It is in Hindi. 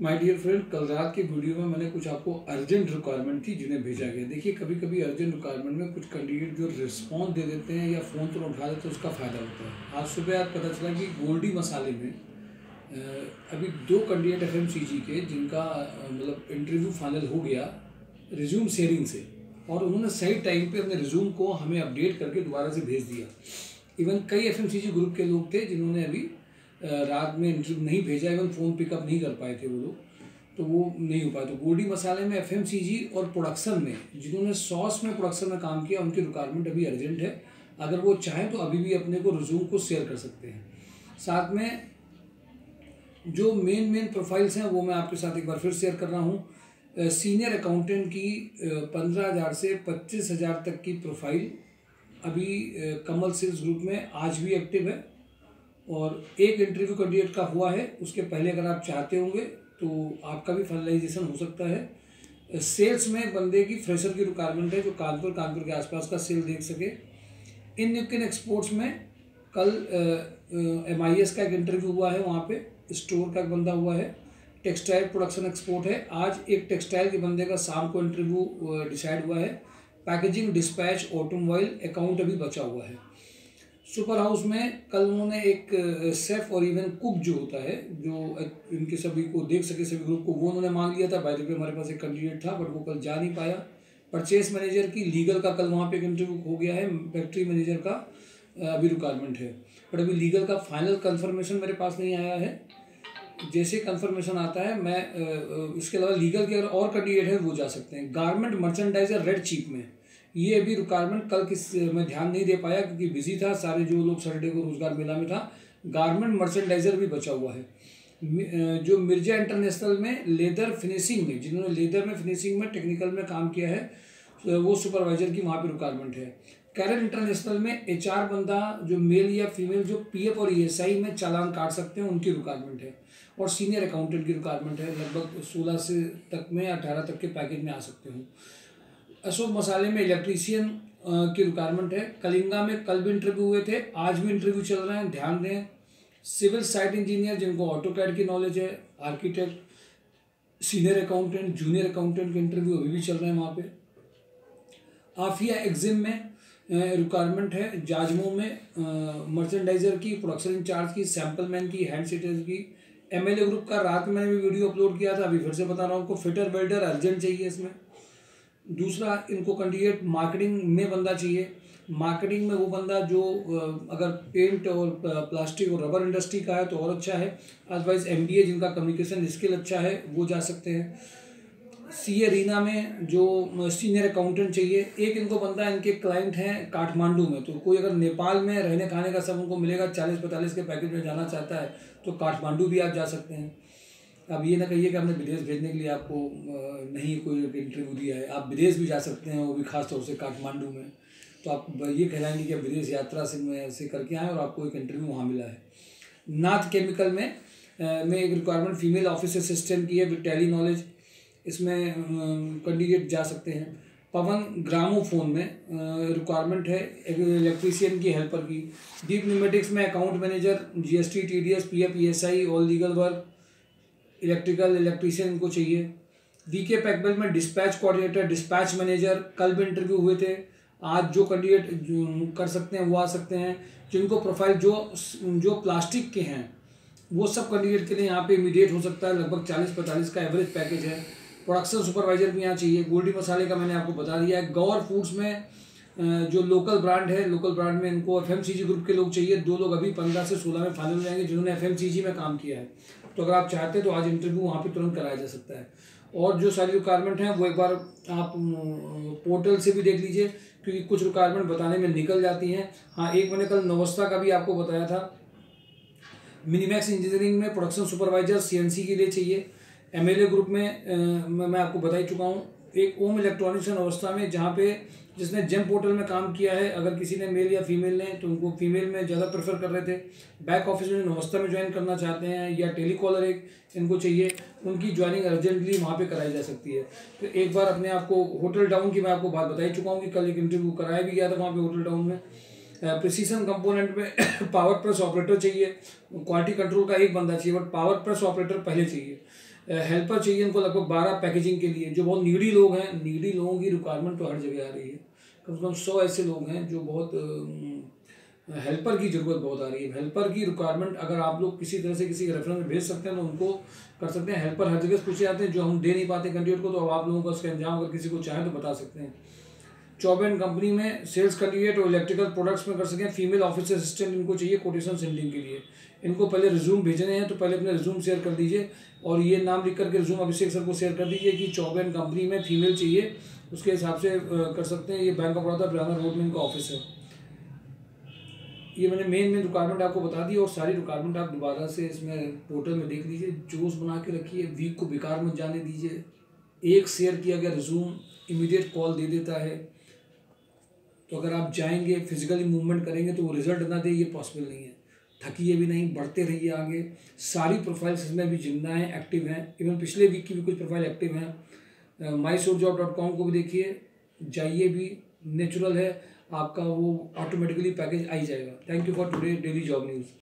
माय डियर फ्रेंड कल रात के वीडियो में मैंने कुछ आपको अर्जेंट रिक्वायरमेंट थी जिन्हें भेजा गया। देखिए कभी कभी अर्जेंट रिक्वायरमेंट में कुछ कैंडिडेट जो रिस्पॉन्स दे देते हैं या फ़ोन तो उठा देते हैं उसका फ़ायदा होता है। आज सुबह आज पता चला कि गोल्डी मसाले में अभी दो कैंडिडेट एफएमसीजी के, जिनका मतलब इंटरव्यू फाइनल हो गया रिज्यूम शेयरिंग से, और उन्होंने सही टाइम पे अपने रिज्यूम को हमें अपडेट करके दोबारा से भेज दिया। इवन कई एफएमसीजी ग्रुप के लोग थे जिन्होंने अभी रात में इंटरव्यू नहीं भेजा इवन फ़ोन पिकअप नहीं कर पाए थे वो लोग तो वो नहीं हो पाया तो गोल्डी मसाले में एफएमसीजी और प्रोडक्शन में, जिन्होंने सॉस में प्रोडक्शन में काम किया, उनकी रिक्वायरमेंट अभी अर्जेंट है। अगर वो चाहें तो अभी भी अपने को रिज्यूम को शेयर कर सकते हैं। साथ में जो मेन मेन प्रोफाइल्स हैं, वो मैं आपके साथ एक बार फिर शेयर कर रहा हूँ। सीनियर अकाउंटेंट की पंद्रह हज़ार से पच्चीस हज़ार तक की प्रोफ़ाइल अभी कमल सेल्स ग्रुप में आज भी एक्टिव है। और एक इंटरव्यू कैंडिडेट का हुआ है, उसके पहले अगर आप चाहते होंगे तो आपका भी फाइनलाइजेशन हो सकता है। सेल्स में बंदे की फ्रेशर की रिक्वायरमेंट है, जो कानपुर कानपुर के आसपास का सेल देख सके। इन न्यूकिन एक्सपोर्ट्स में कल एम आई एस का एक इंटरव्यू हुआ है, वहाँ पे स्टोर का एक बंदा हुआ है। टेक्सटाइल प्रोडक्शन एक्सपोर्ट है। आज एक टेक्सटाइल के बंदे का शाम को इंटरव्यू डिसाइड हुआ है। पैकेजिंग डिस्पैच ऑटोमोबाइल अकाउंट अभी बचा हुआ है। सुपर हाउस में कल उन्होंने एक सेफ़ और इवन कुक जो होता है, जो इनके सभी को देख सके, सभी ग्रुप को, वो उन्होंने मांग लिया था। बाई पे हमारे पास एक कैंडिडेट था बट वो कल जा नहीं पाया। परचेस मैनेजर की लीगल का कल वहाँ पे एक इंटरव्यू हो गया है। फैक्ट्री मैनेजर का अभी रिक्वायरमेंट है। बट अभी लीगल का फाइनल कन्फर्मेशन मेरे पास नहीं आया है। जैसे कंफर्मेशन आता है, मैं इसके अलावा लीगल के अगर और कैंडिडेट है, वो जा सकते हैं। गारमेंट मर्चेंडाइजर रेड चीप में। ये अभी रिक्वायरमेंट कल किस, में ध्यान नहीं दे पाया क्योंकि बिज़ी था, सारे जो लोग सैटरडे को रोज़गार मेला में था गारमेंट मर्चेंडाइजर भी बचा हुआ है। जो मिर्ज़ा इंटरनेशनल में लेदर फिनिशिंग में, जिन्होंने लेदर में फिनिशिंग में टेक्निकल में काम किया है वो सुपरवाइजर की वहाँ पे रिक्वायरमेंट है। कैरन इंटरनेशनल में एचआर बंदा, जो मेल या फीमेल जो पीएफ और ई e में चालान काट सकते हैं, उनकी रिक्वायरमेंट है। और सीनियर अकाउंटेंट की रिक्वायरमेंट है, लगभग सोलह से तक में अठारह तक के पैकेज में आ सकते हूँ। अशोक मसाले में इलेक्ट्रीशियन की रिक्वायरमेंट है। कलिंगा में कल भी इंटरव्यू हुए थे, आज भी इंटरव्यू चल रहे हैं, ध्यान दें। सिविल साइट इंजीनियर जिनको ऑटो कैड की नॉलेज है architect senior accountant junior accountant के इंटरव्यू अभी भी चल रहे हैं वहाँ पे। आफिया एग्जिम में रिक्वायरमेंट है, जाजमो में मर्चेंडाइजर की प्रोडक्शन इंचार्ज की सैंपल मैन की हैंड सीटर्स की। एमएलए ग्रुप का, रात में भी वीडियो अपलोड किया था, अभी फिर से बता रहा हूँ, आपको फिटर वेल्डर अर्जेंट चाहिए इसमें। दूसरा, इनको कैंडिडेट मार्केटिंग में बंदा चाहिए। मार्केटिंग में वो बंदा जो अगर पेंट और प्लास्टिक और रबर इंडस्ट्री का है तो और अच्छा है। अदरवाइज़ एमबीए जिनका कम्युनिकेशन स्किल अच्छा है, वो जा सकते हैं। सी ए रीना में जो सीनियर अकाउंटेंट चाहिए, एक इनको बंदा, इनके क्लाइंट हैं काठमांडू में। तो कोई अगर नेपाल में रहने खाने का सब उनको मिलेगा, चालीस पैंतालीस के पैकेज में जाना चाहता है तो काठमांडू भी आप जा सकते हैं। अब ये ना कहिए कि हमने विदेश भेजने के लिए आपको नहीं कोई इंटरव्यू दिया है। आप विदेश भी जा सकते हैं, वो भी खास तौर से काठमांडू में। तो आप ये कहलाएँगे कि आप विदेश यात्रा से में, से करके आए और आपको एक इंटरव्यू वहाँ मिला है। नाथ केमिकल में में एक रिक्वायरमेंट फीमेल ऑफ़िस असिस्टेंट की है विद टेली नॉलेज इसमें कैंडिडेट जा सकते हैं। पवन ग्रामोफोन में रिक्वायरमेंट है इलेक्ट्रीशियन की हेल्पर की। डीप न्यूमेटिक्स में account manager GST TDS PF ESI all legal work electrical electrician इनको चाहिए। वी के पैकबल में डिस्पैच कोऑर्डिनेटर डिस्पैच मैनेजर कल भी इंटरव्यू हुए थे। आज जो कैंडिडेट कर सकते हैं, वो आ सकते हैं। जिनको प्रोफ़ाइल जो जो प्लास्टिक के हैं, वो सब कैंडिडेट के लिए यहाँ पे इमीडिएट हो सकता है। लगभग चालीस पैंतालीस का एवरेज पैकेज है। प्रोडक्शन सुपरवाइजर भी यहाँ चाहिए। गोल्डी मसाले का मैंने आपको बता दिया है। गौर फूड्स में जो लोकल ब्रांड है लोकल ब्रांड में इनको एफएमसीजी ग्रुप के लोग चाहिए। दो लोग अभी पंद्रह से सोलह में फाइनल हो जाएँगे जिन्होंने एफएमसीजी में काम किया है। तो अगर आप चाहते हैं तो आज इंटरव्यू वहाँ पे तुरंत कराया जा सकता है। और जो सारी रिक्वायरमेंट हैं वो एक बार आप पोर्टल से भी देख लीजिए क्योंकि कुछ रिक्वायरमेंट बताने में निकल जाती हैं। हाँ एक मैंने कल नवस्था का भी आपको बताया था। मिनीमैक्स इंजीनियरिंग में प्रोडक्शन सुपरवाइजर सीएनसी के लिए चाहिए। एमएलए ग्रुप में आ, मैं आपको बता ही चुका हूँ। एक ओम इलेक्ट्रॉनिक्स अवस्था में जहाँ पे जिसने जेम पोर्टल में काम किया है, अगर किसी ने मेल या फीमेल ने तो उनको फीमेल में ज़्यादा प्रेफर कर रहे थे। बैक ऑफ़िस में नवस्था में ज्वाइन करना चाहते हैं या टेलीकॉलर एक इनको चाहिए, उनकी ज्वाइनिंग अर्जेंटली वहाँ पे कराई जा सकती है। तो एक बार अपने आपको होटल डाउन की मैं आपको बात बता ही चुका हूँ कि कल एक इंटरव्यू कराया भी गया था वहाँ पर होटल डाउन में। प्रिसीशन कंपोनेंट में पावर प्रेस ऑपरेटर चाहिए। क्वालिटी कंट्रोल का एक बंदा चाहिए बट पावर प्रेस ऑपरेटर पहले चाहिए। हेल्पर चाहिए उनको लगभग बारह पैकेजिंग के लिए, जो बहुत नीडी लोग हैं नीडी लोगों की रिक्वायरमेंट तो हर जगह आ रही है। कम से कम सौ ऐसे लोग हैं जो बहुत हेल्पर की ज़रूरत बहुत आ रही है। हेल्पर की रिक्वायरमेंट अगर आप लोग किसी तरह से किसी रेफरेंस में भेज सकते हैं तो उनको कर सकते हैं। हेल्पर हर जगह पूछे जाते हैं, जो हम दे नहीं पाते कैंडिडेट को तो अब आप लोगों का उसका इंजाम अगर किसी को चाहें तो बता सकते हैं। चौबेन कंपनी में सेल्स कैंडिडेट तो इलेक्ट्रिकल प्रोडक्ट्स में कर सकें। फीमेल ऑफ़िस असिस्टेंट इनको चाहिए कोटेशन सेंडिंग के लिए। इनको पहले रिज्यूम भेजने हैं तो पहले अपने रिज्यूम शेयर कर दीजिए और ये नाम लिख करके रिज्यूम अभिषेक सर को शेयर कर दीजिए कि चौबेन कंपनी में फीमेल चाहिए। उसके हिसाब से कर सकते हैं। ये बैंक ऑफ़ बड़ौदा ब्राना रोड में इनका ऑफ़िस है। ये मैंने मेन मेन रिक्वायरमेंट आपको बता दी और सारी रिक्वायरमेंट आप दोबारा से इसमें पोर्टल में देख लीजिए। जोश बना के रखिए वीक को बेकार मत जाने दीजिए। एक शेयर किया गया रिज्यूम इमीडिएट कॉल दे देता है। तो अगर आप जाएँगे फिजिकली मूवमेंट करेंगे तो वो रिज़ल्ट ना दे, ये पॉसिबल नहीं है। थकिए भी नहीं, बढ़ते रहिए आगे। सारी प्रोफाइल्स इसमें भी ज़िंदा हैं एक्टिव हैं। इवन पिछले वीक की भी कुछ प्रोफ़ाइल एक्टिव हैं। माई सोर जॉब डॉट कॉम को भी देखिए। जाइए भी नेचुरल है। आपका वो ऑटोमेटिकली पैकेज आ ही जाएगा। Thank you for today daily job news